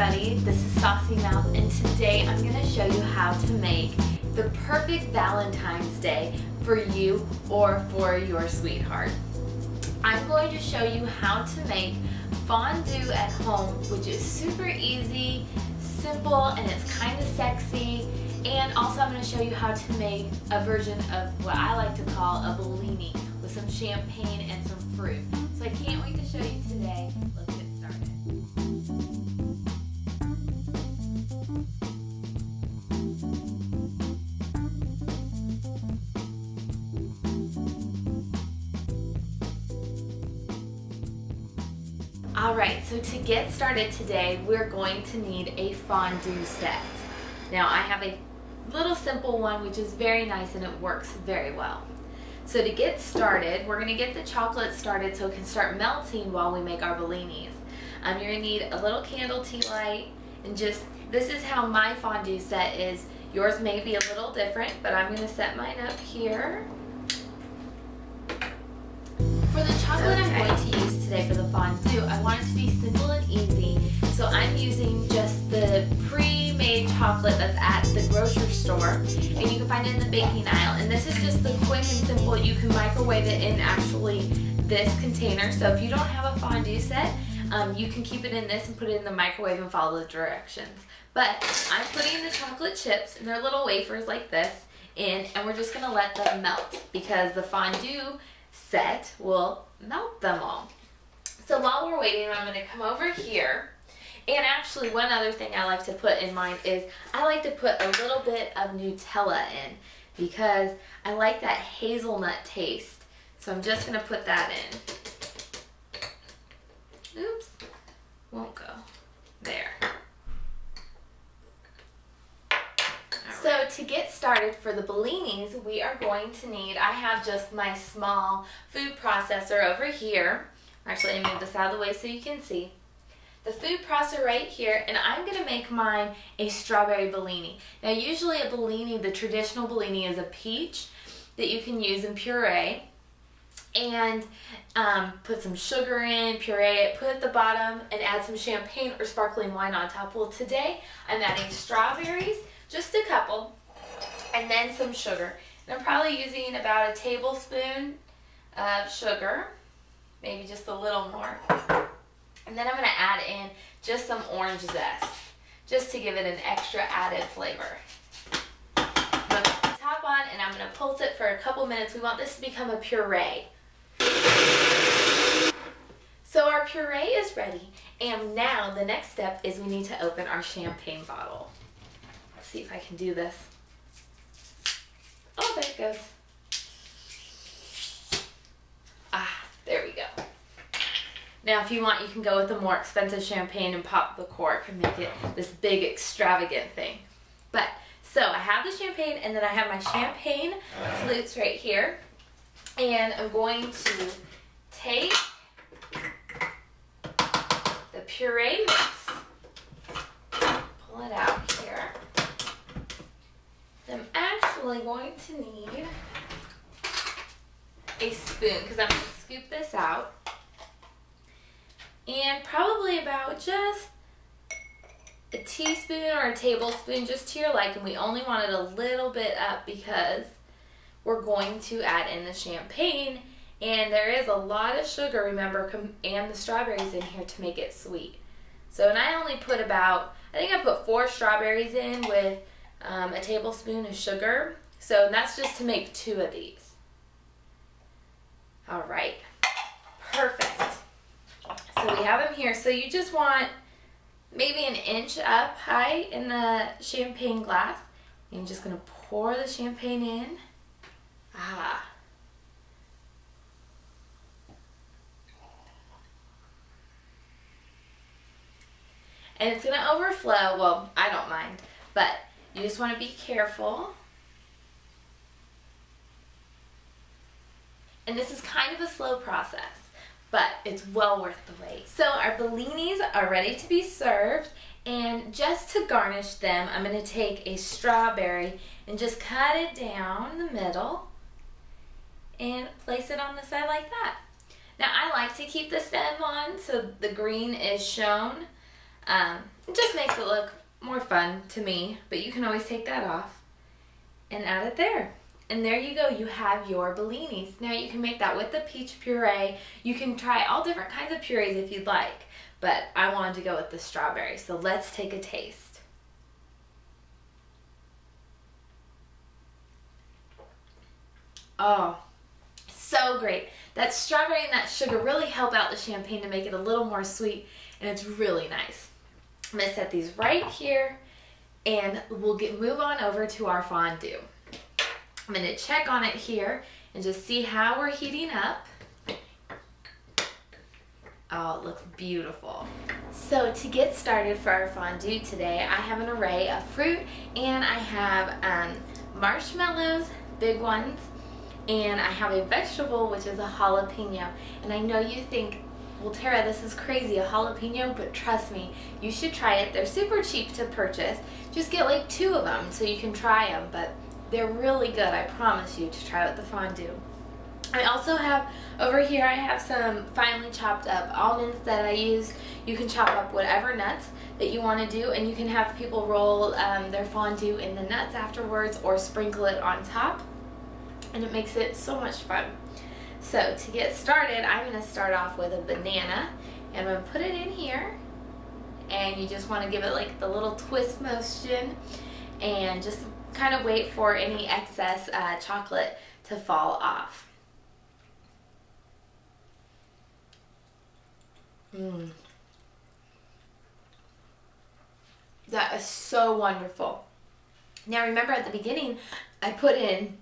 everybody, this is Saucy Mouth and today I'm going to show you how to make the perfect Valentine's Day for you or for your sweetheart. I'm going to show you how to make fondue at home which is super easy, simple, and it's kind of sexy and also I'm going to show you how to make a version of what I like to call a bellini with some champagne and some fruit. So I can't wait to show you today. Let's get Alright, so to get started today, we're going to need a fondue set. Now I have a little simple one which is very nice and it works very well. So to get started, we're going to get the chocolate started so it can start melting while we make our bellinis. Um, you're going to need a little candle tea light and just, this is how my fondue set is. Yours may be a little different, but I'm going to set mine up here. For the chocolate okay. I'm going to use today for the fondue, I want it to be simple and easy. So I'm using just the pre-made chocolate that's at the grocery store. And you can find it in the baking aisle. And this is just the quick and simple. You can microwave it in actually this container. So if you don't have a fondue set, um, you can keep it in this and put it in the microwave and follow the directions. But I'm putting the chocolate chips, and they're little wafers like this, in, and we're just gonna let them melt because the fondue set will melt them all. So while we're waiting, I'm gonna come over here and actually one other thing I like to put in mine is I like to put a little bit of Nutella in because I like that hazelnut taste. So I'm just gonna put that in. Oops, won't go. There. So to get started for the bellinis, we are going to need, I have just my small food processor over here. Actually, let me move this out of the way so you can see. The food processor right here, and I'm going to make mine a strawberry bellini. Now usually a bellini, the traditional bellini is a peach that you can use in puree and um, put some sugar in, puree it, put it at the bottom, and add some champagne or sparkling wine on top. Well, today I'm adding strawberries just a couple, and then some sugar. And I'm probably using about a tablespoon of sugar, maybe just a little more. And then I'm going to add in just some orange zest, just to give it an extra added flavor. I'm top on and I'm going to pulse it for a couple minutes. We want this to become a puree. So our puree is ready and now the next step is we need to open our champagne bottle Let's see if I can do this. Oh, there it goes. Ah, there we go. Now, if you want, you can go with a more expensive champagne and pop the cork and make it this big extravagant thing. But, so I have the champagne and then I have my champagne flutes right here. And I'm going to take the puree mix, pull it out here. I'm actually going to need a spoon because I'm scoop this out. And probably about just a teaspoon or a tablespoon just to your liking. We only want it a little bit up because we're going to add in the champagne and there is a lot of sugar, remember, and the strawberries in here to make it sweet. So, and I only put about, I think I put four strawberries in with um, a tablespoon of sugar. So that's just to make two of these. All right, perfect. So we have them here. So you just want maybe an inch up high in the champagne glass. I'm just gonna pour the champagne in. Ah. And it's gonna overflow. Well, I don't mind, but you just want to be careful. And this is kind of a slow process, but it's well worth the wait. So our bellinis are ready to be served. And just to garnish them, I'm going to take a strawberry and just cut it down the middle and place it on the side like that. Now I like to keep the stem on so the green is shown Um, it just makes it look more fun to me, but you can always take that off and add it there. And there you go, you have your bellinis. Now you can make that with the peach puree. You can try all different kinds of purees if you'd like, but I wanted to go with the strawberry. So let's take a taste. Oh, so great. That strawberry and that sugar really help out the champagne to make it a little more sweet and it's really nice. I'm gonna set these right here and we'll get move on over to our fondue. I'm gonna check on it here and just see how we're heating up. Oh, it looks beautiful. So to get started for our fondue today, I have an array of fruit and I have um, marshmallows, big ones, and I have a vegetable which is a jalapeno. And I know you think, well Tara, this is crazy, a jalapeno, but trust me, you should try it. They're super cheap to purchase. Just get like two of them so you can try them, but they're really good, I promise you, to try with the fondue. I also have, over here I have some finely chopped up almonds that I use. You can chop up whatever nuts that you want to do and you can have people roll um, their fondue in the nuts afterwards or sprinkle it on top and it makes it so much fun. So to get started, I'm going to start off with a banana and I'm going to put it in here and you just want to give it like the little twist motion and just kind of wait for any excess uh, chocolate to fall off. Mmm. That is so wonderful. Now remember at the beginning, I put in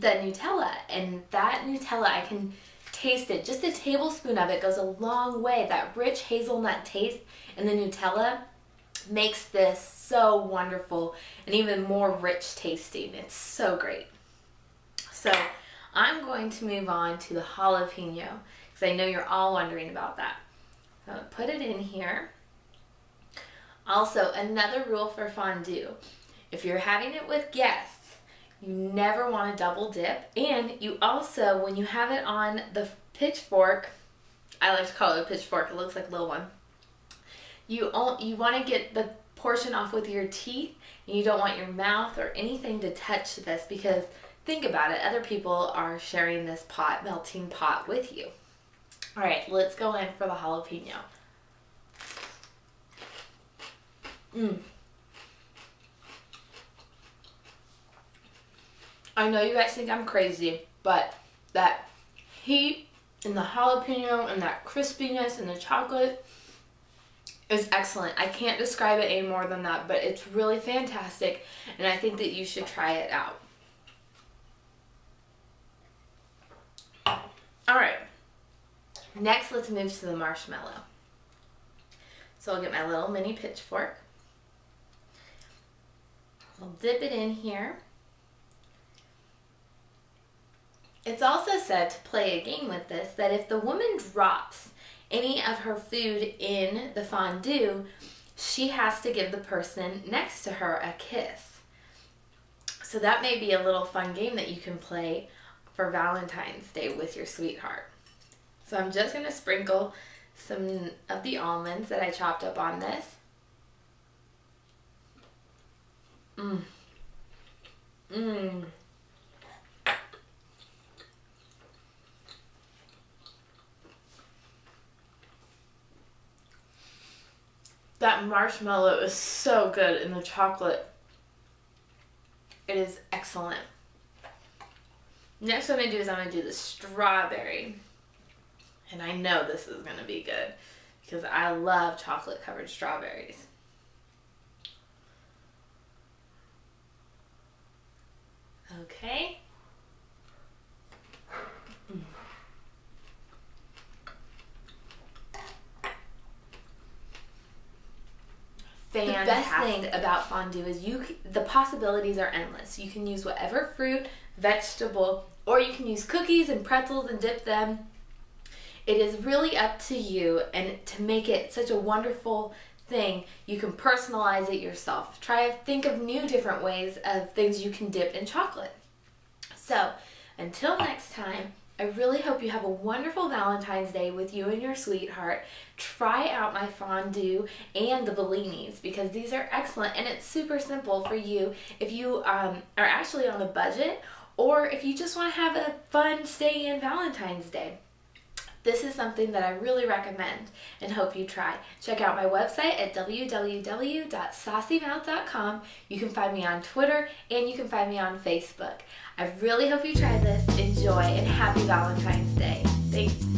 the Nutella and that Nutella, I can taste it. Just a tablespoon of it goes a long way. That rich hazelnut taste in the Nutella makes this so wonderful and even more rich tasting. It's so great. So I'm going to move on to the jalapeno because I know you're all wondering about that. So put it in here. Also, another rule for fondue. If you're having it with guests, you never want to double dip. And you also, when you have it on the pitchfork, I like to call it a pitchfork, it looks like a little one. You, you want to get the portion off with your teeth and you don't want your mouth or anything to touch this because think about it, other people are sharing this pot, melting pot with you. All right, let's go in for the jalapeno. Mmm. I know you guys think I'm crazy, but that heat and the jalapeno and that crispiness and the chocolate is excellent. I can't describe it any more than that, but it's really fantastic, and I think that you should try it out. All right, next let's move to the marshmallow. So I'll get my little mini pitchfork. I'll dip it in here. It's also said to play a game with this that if the woman drops any of her food in the fondue, she has to give the person next to her a kiss. So that may be a little fun game that you can play for Valentine's Day with your sweetheart. So I'm just going to sprinkle some of the almonds that I chopped up on this. Mmm. Mmm. That marshmallow is so good in the chocolate. It is excellent. Next what I'm going to do is I'm going to do the strawberry. And I know this is going to be good because I love chocolate covered strawberries. Okay. Fantastic. The best thing about fondue is you the possibilities are endless. You can use whatever fruit, vegetable, or you can use cookies and pretzels and dip them. It is really up to you and to make it such a wonderful thing, you can personalize it yourself. Try to think of new different ways of things you can dip in chocolate. So, until next time, I really hope you have a wonderful Valentine's Day with you and your sweetheart. Try out my fondue and the bellinis because these are excellent and it's super simple for you if you um, are actually on a budget or if you just want to have a fun stay in Valentine's Day. This is something that I really recommend and hope you try. Check out my website at www.saucymouth.com. You can find me on Twitter and you can find me on Facebook. I really hope you try this. Enjoy and happy Valentine's Day. Thanks.